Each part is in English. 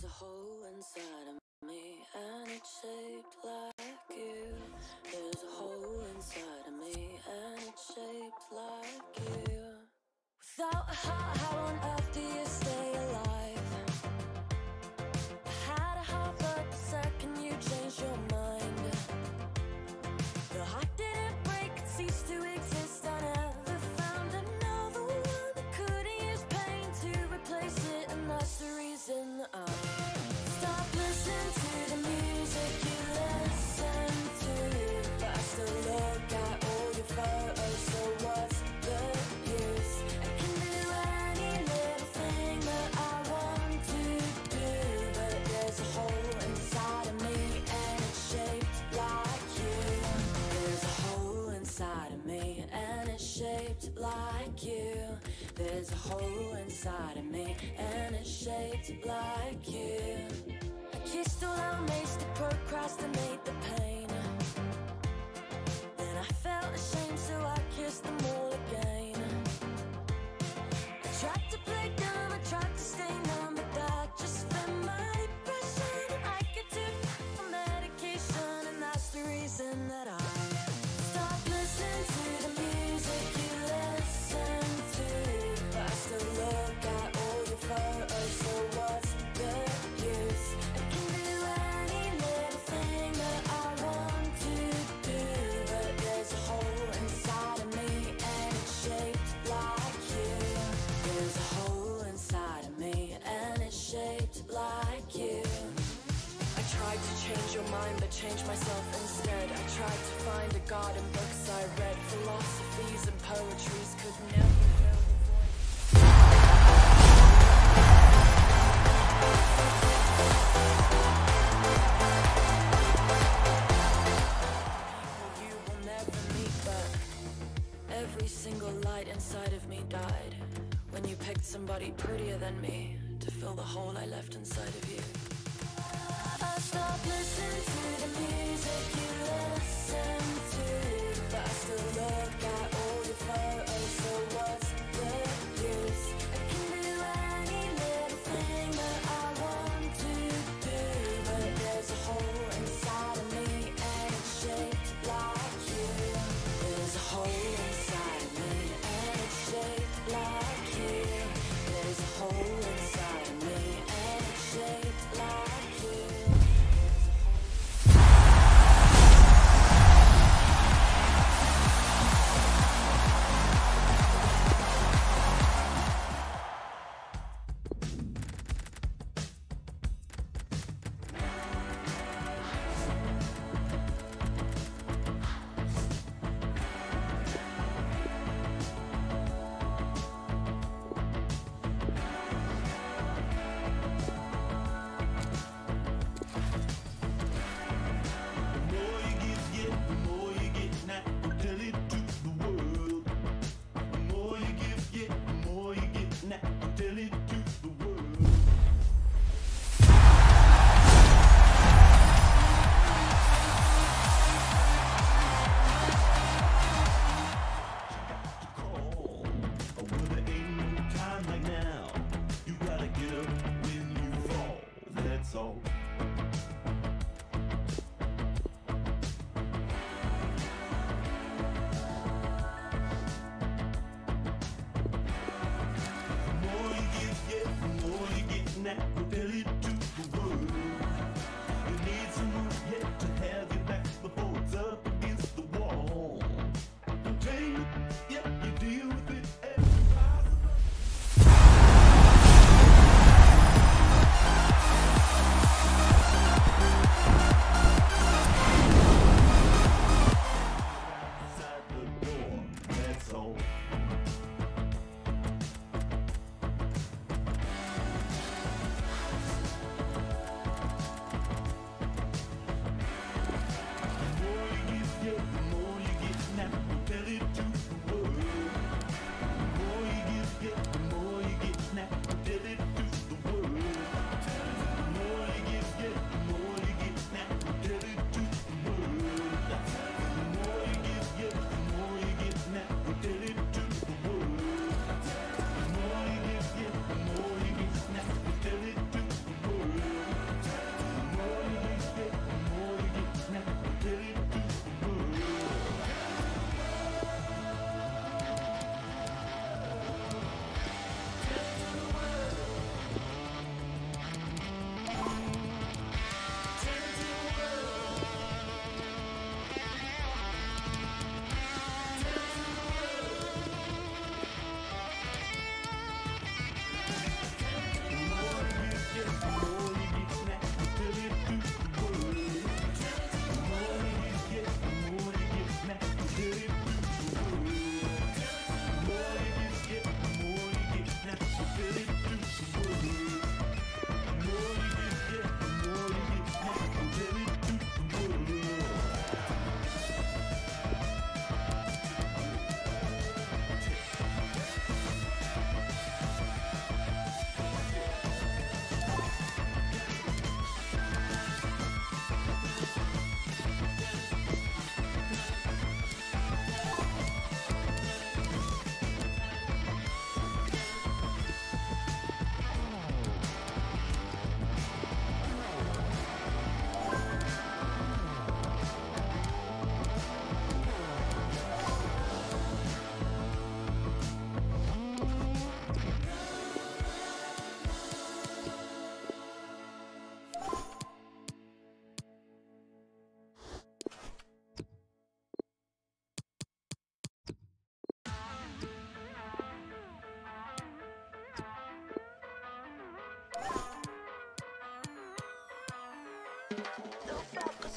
There's a hole inside of me and it's shaped like you. There's a hole inside of me and it's shaped like you. Without a heart, how on earth do you stay alive? shaped like you. There's a hole inside of me, and it's shaped like you. I kissed all our mates to procrastinate the pain. Then I felt ashamed, so I kissed the more. mind changed myself instead. I tried to find a god in books I read. Philosophies and poetries could never.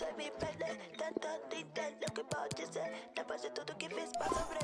você me perde Tentando entender o que pode ser Depois de tudo que fiz pra sobreviver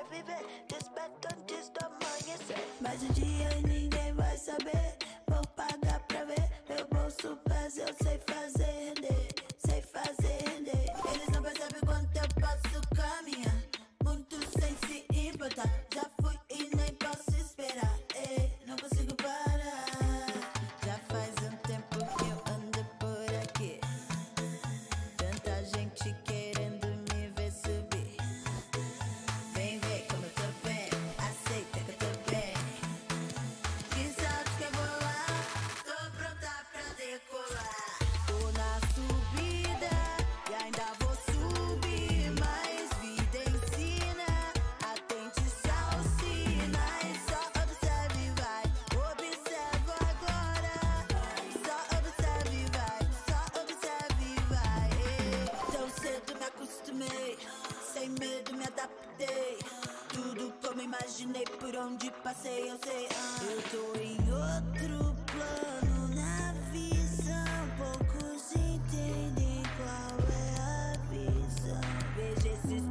imaginei por onde passei, eu sei. Ah. Eu tô em outro plano na visão. Poucos entendem qual é a visão. Veja esses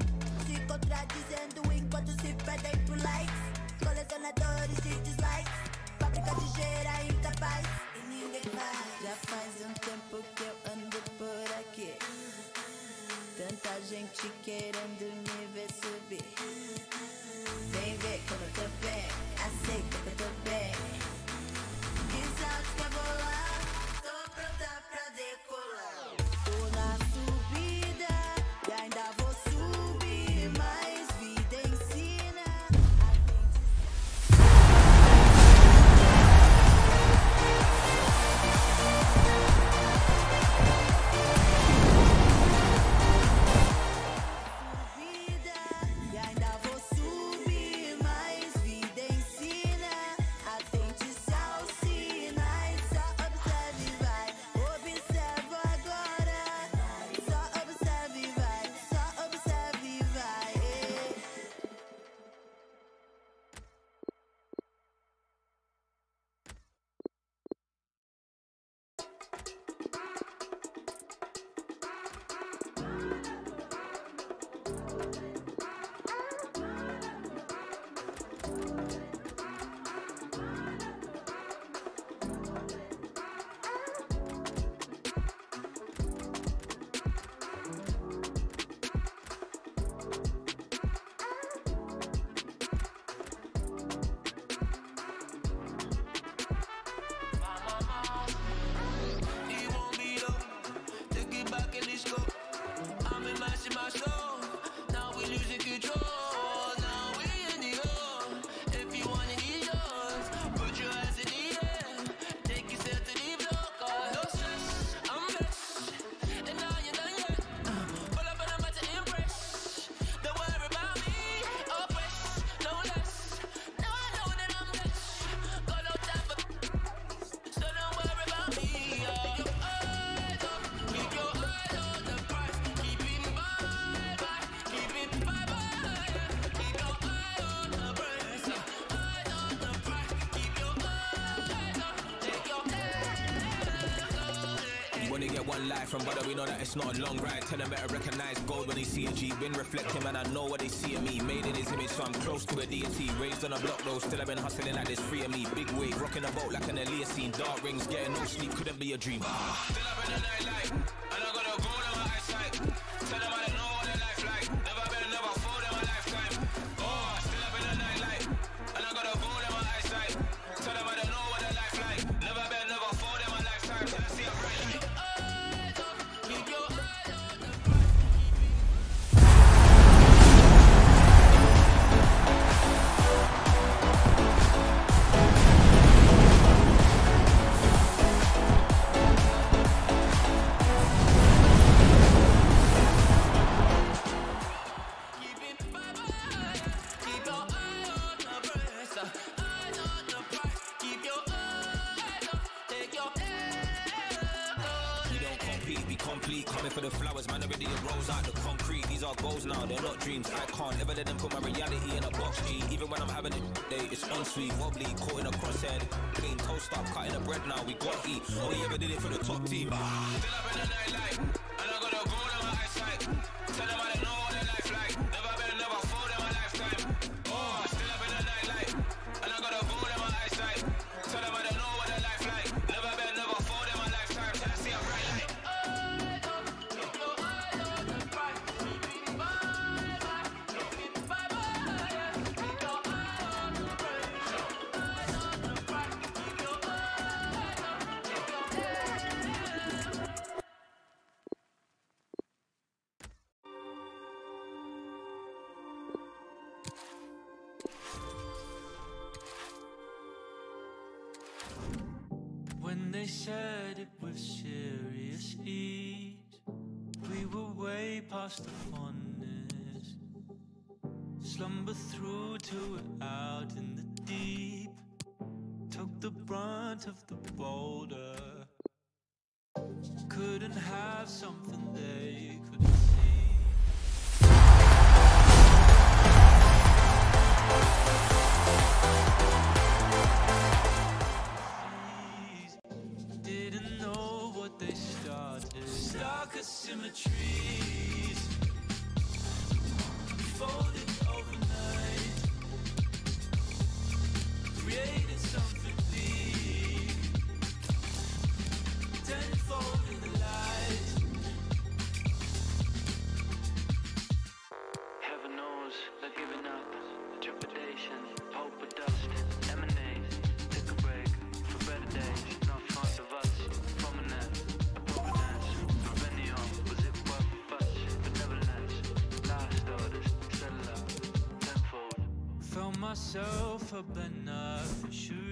se contradizendo enquanto se perdem por likes. Colecionadores e dislikes. Fábrica de gera incapaz. E ninguém faz. Já faz um tempo que eu ando por aqui. Tanta gente querendo me only get one life, and brother, we know that it's not a long ride. Tell them better recognize gold when they see a G. Been reflecting, man, I know what they see in me. Made in his image, so I'm close to a deity. Raised on a block, though, still I've been hustling like this. Free of me. Big wave rocking a boat like an Aaliyah. Dark rings, getting no sleep, couldn't be a dream. Ah. Still up in the nightlife, and slumber through to out in the deep. Took the brunt of the boulder. Couldn't have something they could see. Didn't know what they started. So but not for sure.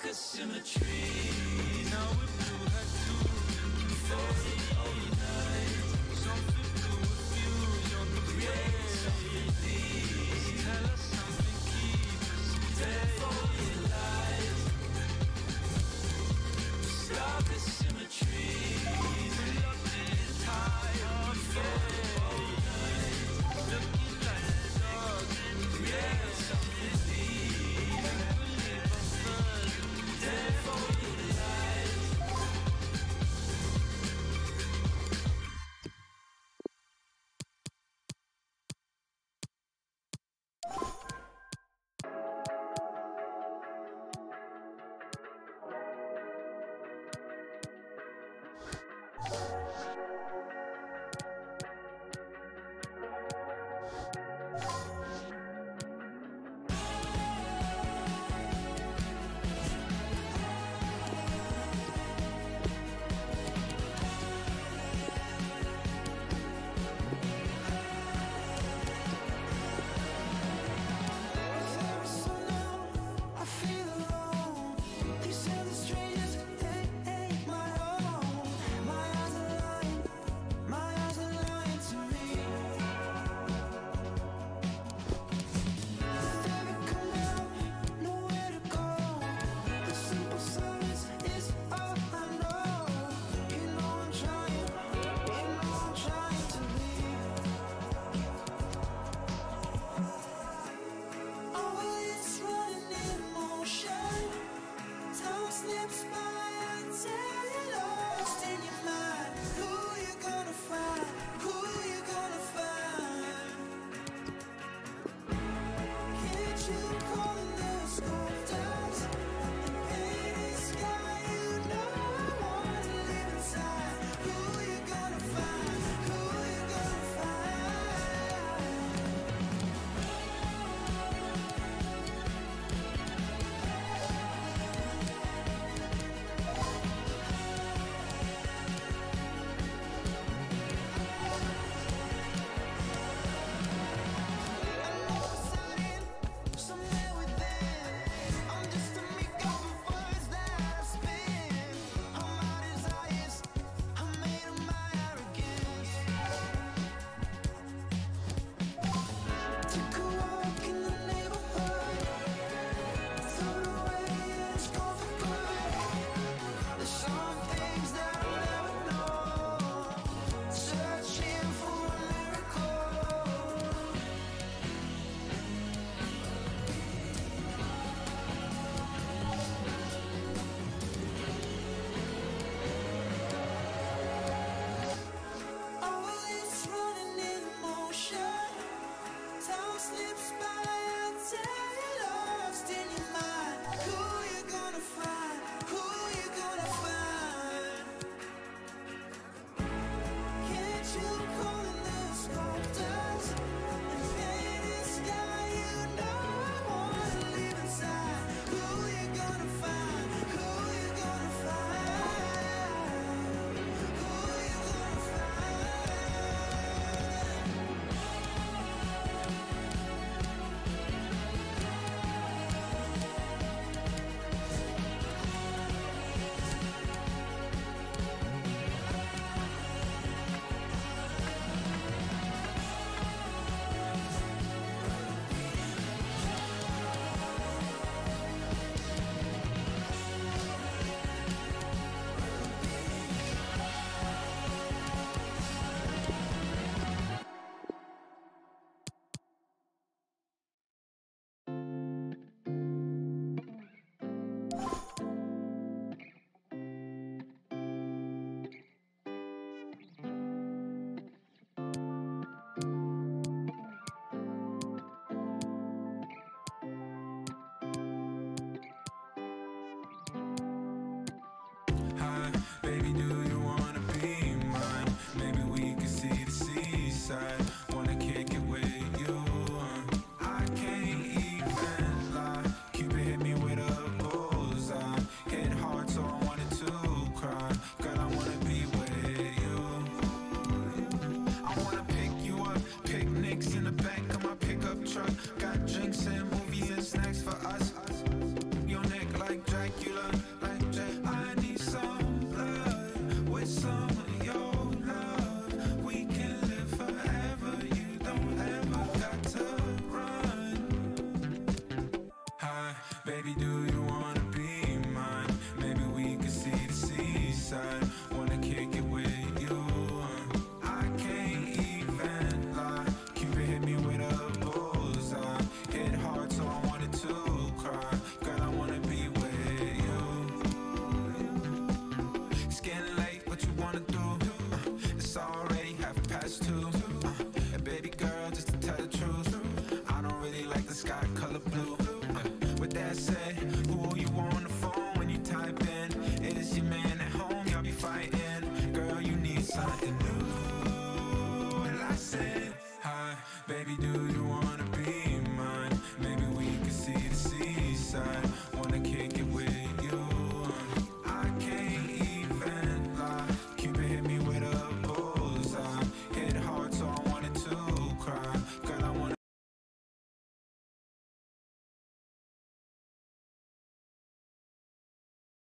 darker symmetry. Now